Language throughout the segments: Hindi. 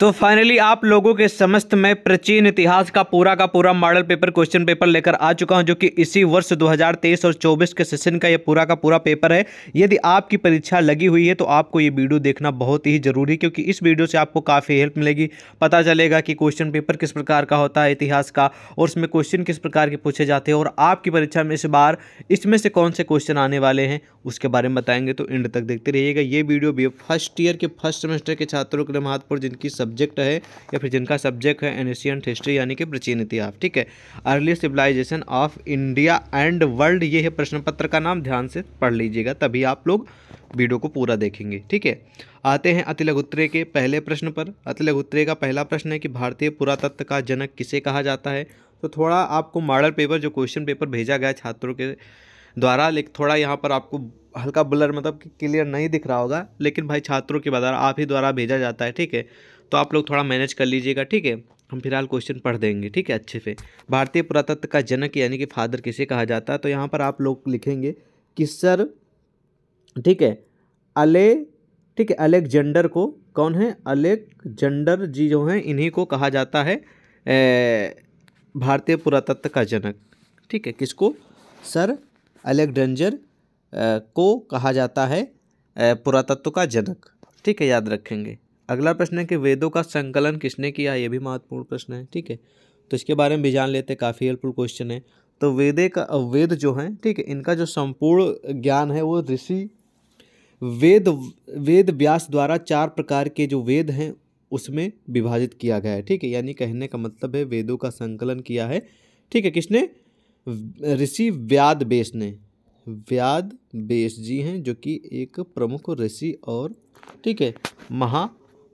तो फाइनली आप लोगों के समस्त में प्राचीन इतिहास का पूरा का पूरा मॉडल पेपर क्वेश्चन पेपर लेकर आ चुका हूँ, जो कि इसी वर्ष 2023 और 24 के सेशन का ये पूरा का पूरा पेपर है। यदि आपकी परीक्षा लगी हुई है तो आपको ये वीडियो देखना बहुत ही ज़रूरी क्योंकि इस वीडियो से आपको काफ़ी हेल्प मिलेगी। पता चलेगा कि क्वेश्चन पेपर किस प्रकार का होता है, इतिहास का, और उसमें क्वेश्चन किस प्रकार के पूछे जाते हैं, और आपकी परीक्षा में इस बार इसमें से कौन से क्वेश्चन आने वाले हैं, उसके बारे में बताएँगे। तो एंड तक देखते रहिएगा। ये वीडियो भी फ़र्स्ट ईयर के फ़र्स्ट सेमेस्टर के छात्रों के लिए महत्वपूर्ण, जिनकी सब्जेक्ट है या फिर जिनका सब्जेक्ट है एनिशियंट हिस्ट्री यानी कि प्राचीन इतिहास, ठीक है? Early civilization of India and world ये है प्रश्न पत्र का नाम, ध्यान से पढ़ लीजिएगा, तभी आप लोग वीडियो को पूरा देखेंगे, ठीक है? आते हैं अतिलघुत्रे के पहले प्रश्न पर। अति अतिलघुत्रे का पहला प्रश्न है कि भारतीय पुरातत्व का जनक किसे कहा जाता है? तो थोड़ा आपको मॉडल पेपर जो क्वेश्चन पेपर भेजा गया छात्रों के द्वारा, लेकिन थोड़ा यहाँ पर आपको हल्का ब्लर मतलब कि क्लियर नहीं दिख रहा होगा, लेकिन भाई छात्रों के द्वारा आप ही द्वारा भेजा जाता है, ठीक है? तो आप लोग थोड़ा मैनेज कर लीजिएगा, ठीक है? हम फ़िलहाल क्वेश्चन पढ़ देंगे, ठीक है, अच्छे से। भारतीय पुरातत्व का जनक यानी कि फादर किसे कहा जाता है? तो यहाँ पर आप लोग लिखेंगे कि सर, ठीक है, अले, ठीक है, अलेक्जेंडर को, कौन है? अलेक्जेंडर जी जो हैं, इन्हीं को कहा जाता है भारतीय पुरातत्व का जनक। ठीक है, किसको? सर, अलेक्जेंडर को कहा जाता है पुरातत्व का जनक। ठीक है, याद रखेंगे। अगला प्रश्न है कि वेदों का संकलन किसने किया? ये भी महत्वपूर्ण प्रश्न है, ठीक है? तो इसके बारे में भी जान लेते हैं, काफ़ी हेल्पफुल क्वेश्चन है। तो वेदे का, वेद जो है, ठीक है, इनका जो संपूर्ण ज्ञान है वो ऋषि वेद वेद व्यास द्वारा चार प्रकार के जो वेद हैं, उसमें विभाजित किया गया है, ठीक है? यानी कहने का मतलब है वेदों का संकलन किया है, ठीक है? किसने? ऋषि व्याद बेस ने। व्याद बेस जी हैं, जो कि एक प्रमुख ऋषि और, ठीक है, महा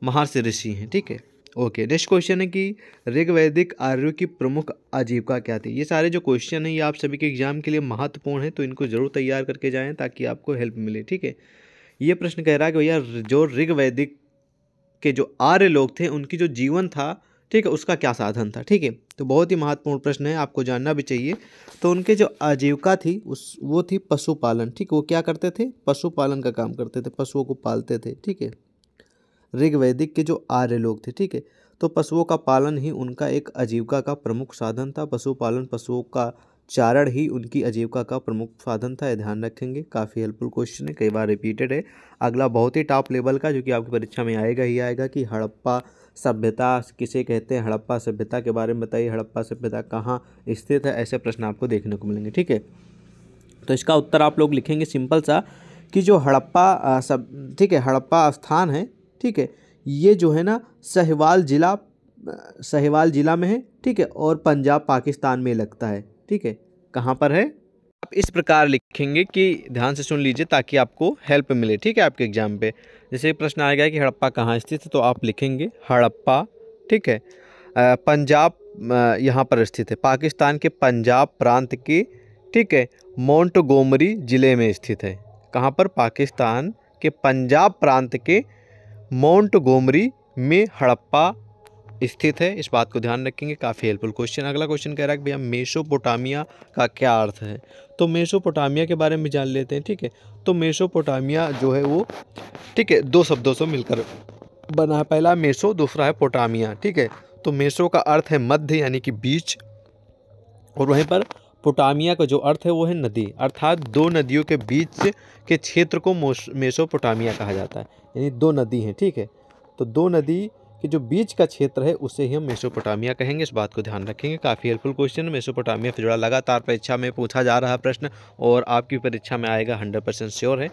महर्षि ऋषि हैं, ठीक है? ओके नेक्स्ट क्वेश्चन है कि ऋग्वैदिक आर्यों की प्रमुख आजीविका क्या थी? ये सारे जो क्वेश्चन हैं, ये आप सभी के एग्ज़ाम के लिए महत्वपूर्ण है तो इनको ज़रूर तैयार करके जाएँ ताकि आपको हेल्प मिले, ठीक है? ये प्रश्न कह रहा है कि भैया, जो ऋग्वैदिक के जो आर्य लोग थे, उनकी जो जीवन था, ठीक है, उसका क्या साधन था, ठीक है? तो बहुत ही महत्वपूर्ण प्रश्न है, आपको जानना भी चाहिए। तो उनके जो आजीविका थी, उस, वो थी पशुपालन, ठीक? वो क्या करते थे? पशुपालन का काम करते थे, पशुओं को पालते थे, ठीक है? ऋग्वैदिक के जो आर्य लोग थे, ठीक है? तो पशुओं का पालन ही उनका एक आजीविका का प्रमुख साधन था। पशुपालन, पशुओं का चारण ही उनकी आजीविका का प्रमुख साधन था। ध्यान रखेंगे। काफ़ी हेल्पफुल क्वेश्चन है। कई बार रिपीटेड है। अगला बहुत ही टॉप लेवल का, जो कि आपकी परीक्षा में आएगा ही आएगा कि हड़प्पा सभ्यता किसे कहते हैं? हड़प्पा सभ्यता के बारे में बताइए। हड़प्पा सभ्यता कहाँ स्थित है? ऐसे प्रश्न आपको देखने को मिलेंगे, ठीक है? तो इसका उत्तर आप लोग लिखेंगे सिंपल सा कि जो हड़प्पा सब, ठीक है, हड़प्पा स्थान है ठीक है? ये जो है ना, सहवाल ज़िला सहवाल ज़िला में है, ठीक है? और पंजाब पाकिस्तान में लगता है, ठीक है? कहाँ पर है? आप इस प्रकार लिखेंगे कि ध्यान से सुन लीजिए ताकि आपको हेल्प मिले, ठीक है? आपके एग्ज़ाम पे। जैसे प्रश्न आएगा कि हड़प्पा कहाँ स्थित है तो आप लिखेंगे, हड़प्पा, ठीक है? पंजाब यहाँ पर स्थित है। पाकिस्तान के पंजाब प्रांत के, ठीक है? मोन्टगोमरी ज़िले में स्थित है। कहाँ पर? पाकिस्तान के पंजाब प्रांत के माउंट गोमरी में हड़प्पा स्थित है। इस बात को ध्यान रखेंगे। काफ़ी हेल्पफुल क्वेश्चन अगला क्वेश्चन कह रहा है कि भैया मेसोपोटामिया का क्या अर्थ है? तो मेसोपोटामिया के बारे में जान लेते हैं, ठीक है? तो मेसोपोटामिया जो है वो, ठीक है, दो शब्दों से मिलकर बना है। पहला मेसो दूसरा है पोटामिया ठीक है? तो मेसो का अर्थ है मध्य, यानी कि बीच। और वहीं पर पोटामिया का जो अर्थ है वो है नदी, अर्थात दो नदियों के बीच के क्षेत्र को मेसोपोटामिया कहा जाता है, यानी दो नदी हैं, ठीक है? तो दो नदी के जो बीच का क्षेत्र है, उसे ही हम मेसोपोटामिया कहेंगे, इस बात को ध्यान रखेंगे। काफ़ी हेल्पफुल क्वेश्चन मेसोपोटामिया से जुड़ा लगातार परीक्षा में पूछा जा रहा प्रश्न, और आपकी परीक्षा में आएगा हंड्रेड परसेंट श्योर है।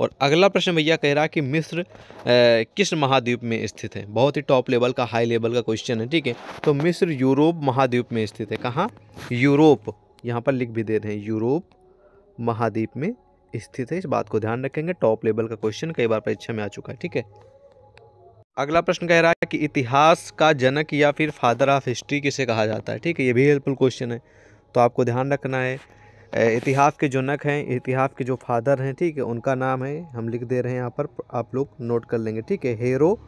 और अगला प्रश्न भैया कह रहा कि मिस्र किस महाद्वीप में स्थित है? बहुत ही टॉप लेवल का हाई लेवल का क्वेश्चन है, ठीक है? तो मिस्र यूरोप महाद्वीप में स्थित है। कहाँ? यूरोप। यहाँ पर लिख भी दे रहे हैं, यूरोप महाद्वीप में स्थित है। इस बात को ध्यान रखेंगे। टॉप लेवल का क्वेश्चन कई बार परीक्षा में आ चुका है, ठीक है? अगला प्रश्न कह रहा है कि इतिहास का जनक या फिर फादर ऑफ़ हिस्ट्री किसे कहा जाता है? ठीक है, ये भी हेल्पफुल क्वेश्चन है तो आपको ध्यान रखना है। इतिहास के जनक हैं, इतिहास के जो फादर हैं, ठीक है, उनका नाम है, हम लिख दे रहे हैं यहाँ पर, आप लोग नोट कर लेंगे, ठीक है? हेरो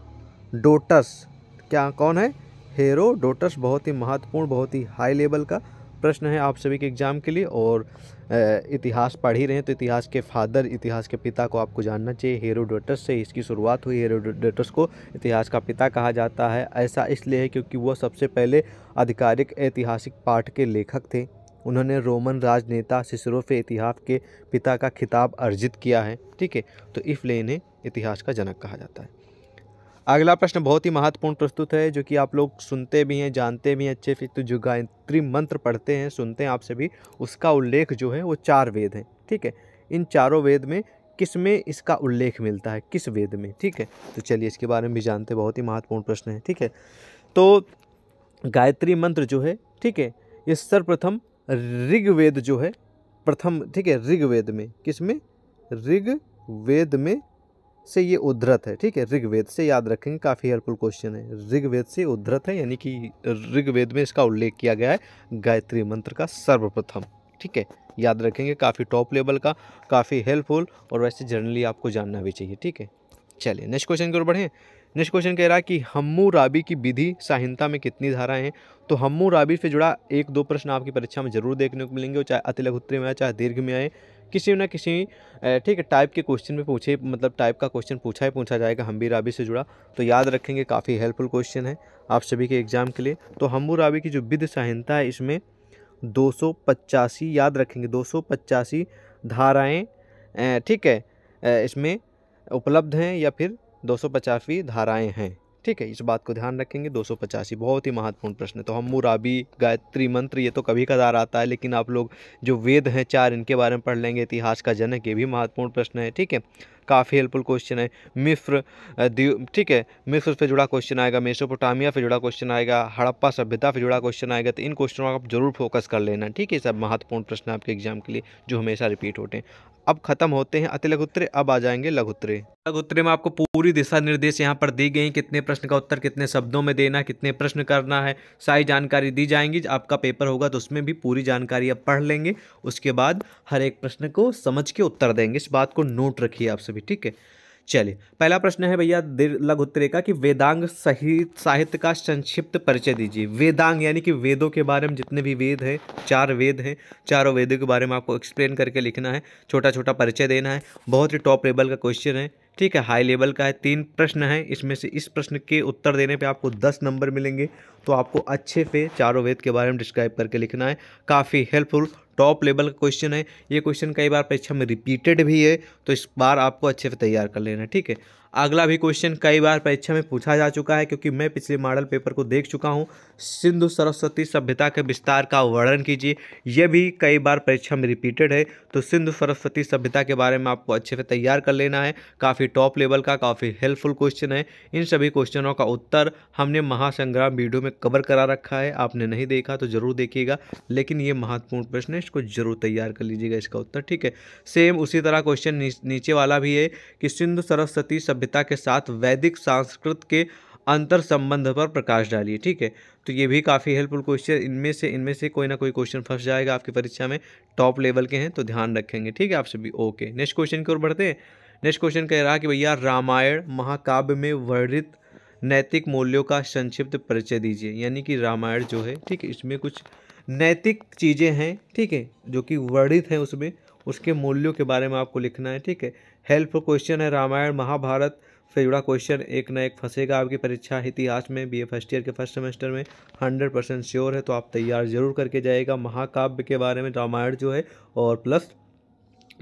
डोटस क्या, कौन है? हेरो डोटस बहुत ही महत्वपूर्ण, बहुत ही हाई लेवल का प्रश्न है आप सभी के एग्ज़ाम के लिए और इतिहास पढ़ ही रहे हैं तो इतिहास के फादर, इतिहास के पिता को आपको जानना चाहिए। हेरोडोटस से इसकी शुरुआत हुई। हेरोडोटस को इतिहास का पिता कहा जाता है। ऐसा इसलिए है क्योंकि वह सबसे पहले आधिकारिक ऐतिहासिक पाठ के लेखक थे। उन्होंने रोमन राजनेता सिसरो से इतिहास के पिता का खिताब अर्जित किया है। ठीक है तो इसलिए इन्हें इतिहास का जनक कहा जाता है। अगला प्रश्न बहुत ही महत्वपूर्ण प्रस्तुत है, जो कि आप लोग सुनते भी हैं, जानते भी हैं, अच्छे से तो जो गायत्री मंत्र पढ़ते हैं, सुनते हैं आपसे भी उसका उल्लेख जो है वो चार वेद हैं, ठीक है? इन चारों वेद में किसमें इसका उल्लेख मिलता है? किस वेद में? ठीक है? तो चलिए इसके बारे में भी जानते हैं, बहुत ही महत्वपूर्ण प्रश्न है, ठीक है? तो गायत्री मंत्र जो है, ठीक है, ये सर्वप्रथम ऋग्वेद जो है, प्रथम, ठीक है, ऋग्वेद में किसमें ऋग्वेद में से ये उद्धृत है, ठीक है? ऋग्वेद से याद रखेंगे, काफ़ी हेल्पफुल क्वेश्चन है। ऋग्वेद से उद्धृत है, यानी कि ऋग्वेद में इसका उल्लेख किया गया है, गायत्री मंत्र का सर्वप्रथम, ठीक है? याद रखेंगे, काफ़ी टॉप लेवल का, काफ़ी हेल्पफुल और वैसे जनरली आपको जानना भी चाहिए, ठीक है? चलिए नेक्स्ट क्वेश्चन की ओर बढ़ें। नेक्स्ट क्वेश्चन कह रहा है कि हम्मू राबी की विधि साहिंता में कितनी धाराएँ हैं? तो हम्मू राबी से जुड़ा एक दो प्रश्न आपकी परीक्षा में ज़रूर देखने को मिलेंगे चाहे अति लघुत्तरी में आए, चाहे दीर्घ में आए। किसी न किसी ठीक है टाइप के क्वेश्चन में पूछे मतलब टाइप का क्वेश्चन पूछा ही पूछा जाएगा हम्बी राबी से जुड़ा। तो याद रखेंगे, काफ़ी हेल्पफुल क्वेश्चन है आप सभी के एग्ज़ाम के लिए। तो हम्बू राबी की जो विधि सहायता है, इसमें दो सौ पचासी याद रखेंगे, दो धाराएँ ठीक है इसमें उपलब्ध हैं या फिर दो धाराएँ हैं। ठीक है, इस बात को ध्यान रखेंगे। दो सौ पचासी बहुत ही महत्वपूर्ण प्रश्न है। तो हम मुराबी, गायत्री मंत्र ये तो कभी कदार आता है, लेकिन आप लोग जो वेद हैं, चार इनके बारे में पढ़ लेंगे, इतिहास का जनक, ये भी महत्वपूर्ण प्रश्न है, ठीक है? काफ़ी हेल्पफुल क्वेश्चन है। मिस्र ठीक है, मिस्र से जुड़ा क्वेश्चन आएगा, मेसोपोटामिया से जुड़ा क्वेश्चन आएगा, हड़प्पा सभ्यता से जुड़ा क्वेश्चन आएगा तो इन क्वेश्चनों का आप ज़रूर फोकस कर लेना, ठीक है? सब महत्वपूर्ण प्रश्न आपके एग्ज़ाम के लिए, जो हमेशा रिपीट होते हैं। अब खत्म होते हैं, अति लघुत्तरे, अब आ जाएँगे लघुत्तरे। लघुत्तरे में आपको पूरी दिशा निर्देश यहाँ पर दी गई कितने प्रश्न का उत्तर, कितने शब्दों में देना, कितने प्रश्न करना है, सारी जानकारी दी जाएँगी, आपका पेपर होगा तो उसमें भी पूरी जानकारी आप पढ़ लेंगे, उसके बाद हर एक प्रश्न को समझ के उत्तर देंगे, इस बात को नोट रखिए आप सभी, ठीक है? चलिए, पहला प्रश्न है भैया लघु उत्तरे का कि वेदांग सहित, साहित्य का संक्षिप्त परिचय दीजिए। वेदांग यानी कि वेदों के बारे में जितने भी वेद हैं, चार वेद हैं, चारों वेदों के बारे में आपको एक्सप्लेन करके लिखना है छोटा छोटा परिचय देना है, बहुत ही टॉप लेवल का क्वेश्चन है। ठीक है हाई लेवल का है, तीन प्रश्न है, इसमें से इस प्रश्न के उत्तर देने पे आपको दस नंबर मिलेंगे तो आपको अच्छे से चारों वेद के बारे में डिस्क्राइब करके लिखना है, काफ़ी हेल्पफुल टॉप लेवल का क्वेश्चन है। ये क्वेश्चन कई बार परीक्षा में रिपीटेड भी है तो इस बार आपको अच्छे से तैयार कर लेना, ठीक है? अगला भी क्वेश्चन कई बार परीक्षा में पूछा जा चुका है, क्योंकि मैं पिछले मॉडल पेपर को देख चुका हूँ। सिंधु सरस्वती सभ्यता के विस्तार का वर्णन कीजिए। यह भी कई बार परीक्षा में रिपीटेड है तो सिंधु सरस्वती सभ्यता के बारे में आपको अच्छे से तैयार कर लेना है। काफ़ी टॉप लेवल का, काफ़ी हेल्पफुल क्वेश्चन है। इन सभी क्वेश्चनों का उत्तर हमने महासंग्राम वीडियो में कवर करा रखा है, आपने नहीं देखा तो ज़रूर देखिएगा, लेकिन ये महत्वपूर्ण प्रश्न है इसको ज़रूर तैयार कर लीजिएगा इसका उत्तर, ठीक है? सेम उसी तरह क्वेश्चन नीचे वाला भी है कि सिंधु सरस्वती सभ्यता के साथ वैदिक संस्कृत के अंतर संबंध पर प्रकाश डालिए, ठीक है? तो ये भी काफ़ी हेल्पफुल क्वेश्चन इनमें से इनमें से कोई ना कोई क्वेश्चन फंस जाएगा आपकी परीक्षा में। टॉप लेवल के हैं तो ध्यान रखेंगे, ठीक है? आप सभी ओके नेक्स्ट क्वेश्चन की ओर बढ़ते हैं। नेक्स्ट क्वेश्चन कह रहा कि भैया, रामायण महाकाव्य में वर्णित नैतिक मूल्यों का संक्षिप्त परिचय दीजिए, यानी कि रामायण जो है, ठीक है? इसमें कुछ नैतिक चीज़ें हैं, ठीक है, जो कि वर्णित हैं उसमें, उसके मूल्यों के बारे में आपको लिखना है, ठीक है। हेल्पफुल क्वेश्चन है, रामायण, महाभारत से जुड़ा क्वेश्चन एक ना एक फंसेगा आपकी परीक्षा, इतिहास में बी ए फ़र्स्ट ईयर के फ़र्स्ट सेमेस्टर में हंड्रेड परसेंट श्योर है तो आप तैयार ज़रूर करके जाएगा महाकाव्य के बारे में, रामायण जो है, और प्लस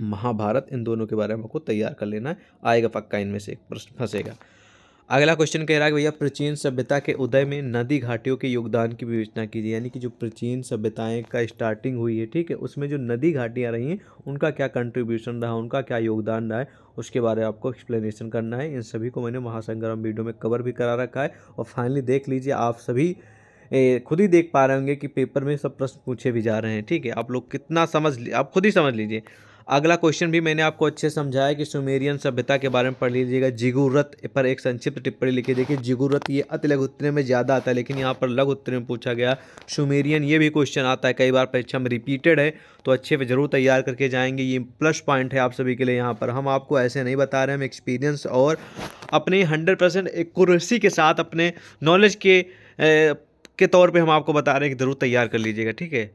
महाभारत, इन दोनों के बारे में आपको तैयार कर लेना है, आएगा पक्का इनमें से एक प्रश्न फंसेगा। अगला क्वेश्चन कह रहा है भैया प्राचीन सभ्यता के उदय में नदी घाटियों के योगदान की विवेचना कीजिए यानी कि जो प्राचीन सभ्यताएँ का स्टार्टिंग हुई है, ठीक है, उसमें जो नदी घाटियाँ रही हैं, उनका क्या कंट्रीब्यूशन रहा, उनका क्या योगदान रहा है, उसके बारे में आपको एक्सप्लेनेशन करना है। इन सभी को मैंने महासंग्राम वीडियो में कवर भी करा रखा है और फाइनली देख लीजिए, आप सभी खुद ही देख पा रहे होंगे कि पेपर में सब प्रश्न पूछे भी जा रहे हैं, ठीक है, आप लोग कितना समझ, आप खुद ही समझ लीजिए। अगला क्वेश्चन भी मैंने आपको अच्छे समझाया कि सुमेरियन सभ्यता के बारे में पढ़ लीजिएगा। जिगुरत पर एक संक्षिप्त टिप्पणी लिखी देखिए, जिगुरत ये अति लघु उत्तर में ज़्यादा आता है, लेकिन यहाँ पर लघु उत्तर में पूछा गया। सुमेरियन ये भी क्वेश्चन आता है, कई बार परीक्षा में रिपीटेड है तो अच्छे पर ज़रूर तैयार करके जाएँगे। ये प्लस पॉइंट है आप सभी के लिए यहाँ पर। हम आपको ऐसे नहीं बता रहे, हम एक्सपीरियंस और अपने हंड्रेड परसेंट एक्यूरेसी के साथ अपने नॉलेज के के तौर पे हम आपको बता रहे हैं कि ज़रूर तैयार कर लीजिएगा, ठीक है?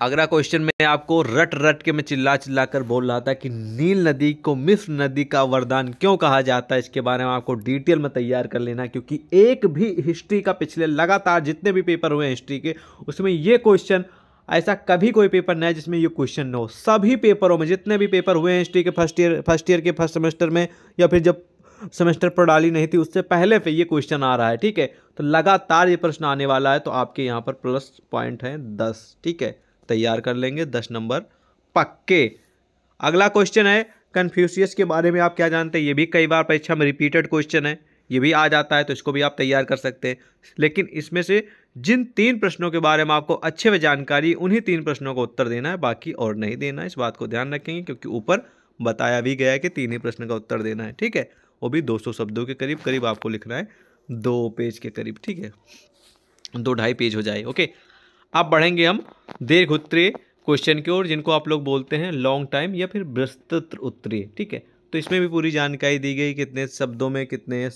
अगला क्वेश्चन में आपको रट रट के मैं चिल्ला चिल्ला कर बोल रहा था कि नील नदी को मिस्र नदी का वरदान क्यों कहा जाता है? इसके बारे में आपको डिटेल में तैयार कर लेना, क्योंकि एक भी हिस्ट्री का पिछले लगातार जितने भी पेपर हुए हैं हिस्ट्री के, उसमें ये क्वेश्चन ऐसा कभी कोई पेपर नहीं है जिसमें ये क्वेश्चन न हो। सभी पेपरों में, जितने भी पेपर हुए हैं हिस्ट्री के फ़र्स्ट ईयर फ़र्स्ट ईयर के फ़र्स्ट सेमेस्टर में, या फिर जब सेमेस्टर प्रणाली नहीं थी, उससे पहले पे ये क्वेश्चन आ रहा है, ठीक है? तो लगातार ये प्रश्न आने वाला है तो आपके यहाँ पर प्लस पॉइंट है दस, ठीक है? तैयार कर लेंगे, दस नंबर पक्के। अगला क्वेश्चन है कन्फ्यूशियस के बारे में आप क्या जानते हैं? ये भी कई बार परीक्षा में रिपीटेड क्वेश्चन है, ये भी आ जाता है तो इसको भी आप तैयार कर सकते हैं। लेकिन इसमें से जिन तीन प्रश्नों के बारे में आपको अच्छे में जानकारी, उन्हीं तीन प्रश्नों का उत्तर देना है, बाकी और नहीं देना है। इस बात को ध्यान रखेंगे, क्योंकि ऊपर बताया भी गया है कि तीन ही प्रश्न का उत्तर देना है, ठीक है? वो भी 200 शब्दों के करीब करीब आपको लिखना है, दो पेज के करीब, ठीक है? दो ढाई पेज हो जाए, ओके? अब बढ़ेंगे हम दीर्घ उत्तरीय क्वेश्चन की ओर, जिनको आप लोग बोलते हैं लॉन्ग टाइम या फिर विस्तृत उत्तरीय ठीक है? तो इसमें भी पूरी जानकारी दी गई, कितने शब्दों में कितने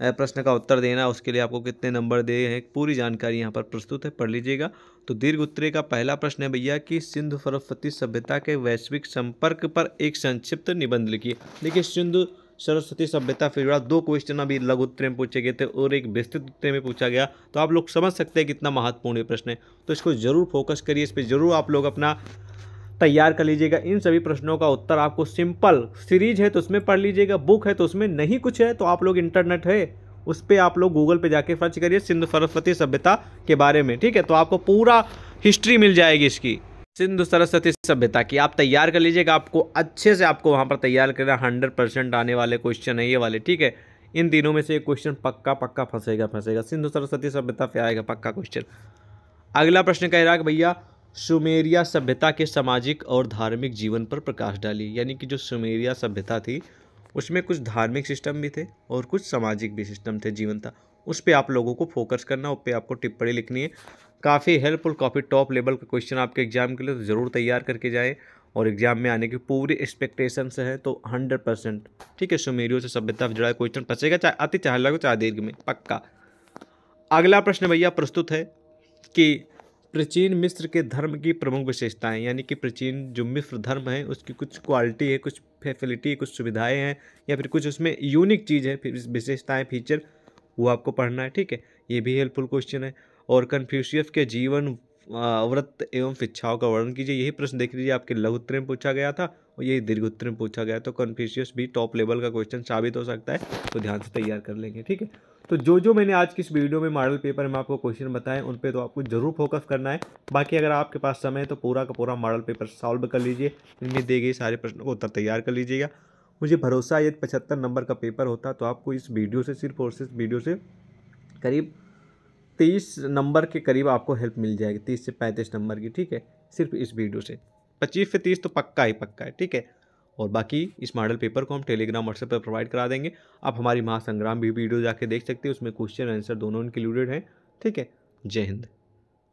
प्रश्न का उत्तर देना, उसके लिए आपको कितने नंबर दे हैं, पूरी जानकारी यहाँ पर प्रस्तुत है, पढ़ लीजिएगा। तो दीर्घ उत्तरीय का पहला प्रश्न है भैया कि सिंधु सरस्वती सभ्यता के वैश्विक संपर्क पर एक संक्षिप्त निबंध लिखिए। देखिए, सिंधु सरस्वती सभ्यता, फिर दो क्वेश्चन अभी लघु उत्तर में पूछे गए थे और एक विस्तृत उत्तर में पूछा गया। तो आप लोग समझ सकते हैं कितना महत्वपूर्ण ये प्रश्न है। तो इसको ज़रूर फोकस करिए, इस पर ज़रूर आप लोग अपना तैयार कर लीजिएगा। इन सभी प्रश्नों का उत्तर आपको सिंपल सीरीज़ है तो उसमें पढ़ लीजिएगा बुक है तो उसमें नहीं कुछ है तो आप लोग इंटरनेट है, उस पर आप लोग गूगल पे जाके सर्च करिए सिंधु सरस्वती सभ्यता के बारे में, ठीक है? तो आपको पूरा हिस्ट्री मिल जाएगी इसकी। सिंधु सरस्वती सभ्यता की आप तैयार कर लीजिएगा आपको अच्छे से आपको वहाँ पर तैयार करना हंड्रेड परसेंट आने वाले क्वेश्चन है ये वाले, ठीक है? इन तीनों में से एक क्वेश्चन पक्का पक्का फंसेगा फंसेगा। सिंधु सरस्वती सभ्यता पे आएगा पक्का क्वेश्चन अगला प्रश्न कह रहा है भैया, सुमेरिया सभ्यता के सामाजिक और धार्मिक जीवन पर प्रकाश डाली यानी कि जो सुमेरिया सभ्यता थी, उसमें कुछ धार्मिक सिस्टम भी थे और कुछ सामाजिक भी सिस्टम थे जीवन था। उस पर आप लोगों को फोकस करना, उस पर आपको टिप्पणी लिखनी है। काफ़ी हेल्पफुल काफ़ी टॉप लेवल का क्वेश्चन आपके एग्ज़ाम के लिए तो ज़रूर तैयार करके जाएँ और एग्ज़ाम में आने की पूरी एक्सपेक्टेशन से है तो हंड्रेड परसेंट ठीक है सुमेरियों से सभ्यता से जुड़ा क्वेश्चन फंसेगा चाहे अति चाहे लगो, चाहे दीर्घ में, पक्का। अगला प्रश्न भैया प्रस्तुत है कि प्राचीन मिस्र के धर्म की प्रमुख विशेषताएँ, यानी कि प्राचीन जो मिस्र धर्म है, उसकी कुछ क्वालिटी है, कुछ फैसिलिटी कुछ सुविधाएँ हैं, या फिर कुछ उसमें यूनिक चीज़ है, फिर विशेषताएँ फीचर वो आपको पढ़ना है। ठीक है, ये भी हेल्पफुल क्वेश्चन है। और कन्फ्यूशियस के जीवन व्रत एवं शिक्षाओं का वर्णन कीजिए। यही प्रश्न देख लीजिए, आपके लघु उत्तर में पूछा गया था और यही दीर्घ उत्तर में पूछा गया। तो कन्फ्यूशियस भी टॉप लेवल का क्वेश्चन साबित हो सकता है तो ध्यान से तैयार कर लेंगे, ठीक है? तो जो जो मैंने आज की इस वीडियो में मॉडल पेपर में आपको क्वेश्चन बताए, उन पे तो आपको ज़रूर फोकस करना है। बाकी अगर आपके पास समय है तो पूरा का पूरा मॉडल पेपर सॉल्व कर लीजिए। इनमें दी गई सारे प्रश्नों को उत्तर तैयार कर लीजिएगा। मुझे भरोसा है पचहत्तर नंबर का पेपर होता तो आपको इस वीडियो से, सिर्फ़ और सिर्फ़ वीडियो से करीब तीस नंबर के करीब आपको हेल्प मिल जाएगी, तीस से पैंतीस नंबर की, ठीक है? सिर्फ़ इस वीडियो से। पच्चीस से तीस तो पक्का ही पक्का है, ठीक है? और बाकी इस मॉडल पेपर को हम टेलीग्राम व्हाट्सएप पर प्रोवाइड करा देंगे। आप हमारी महासंग्राम भी वीडियो जाके देख सकते हैं, उसमें क्वेश्चन आंसर दोनों इंक्लूडेड हैं, ठीक है? जय हिंद।